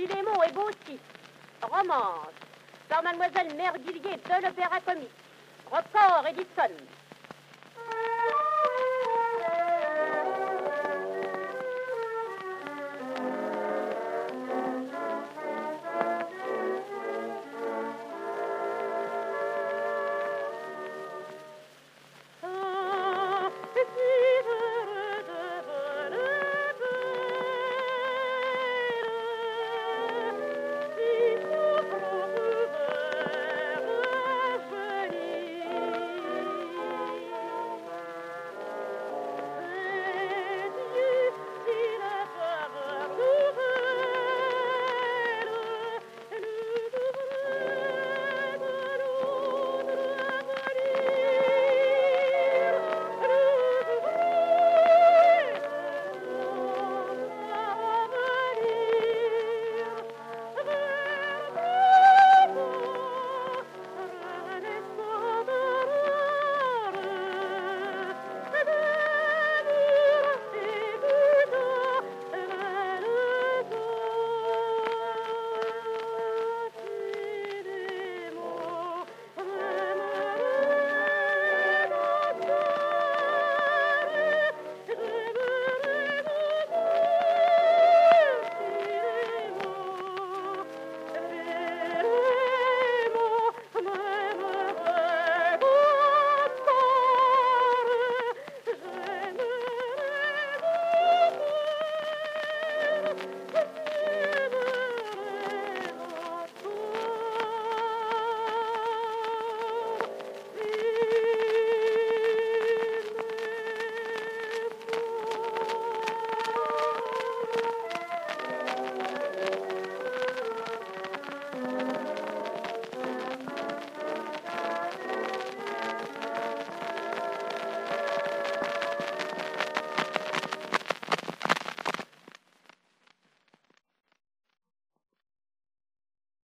Philémon et Baucis. Romance. Par Mademoiselle Merdillier de l'Opéra Comique. Record Edison.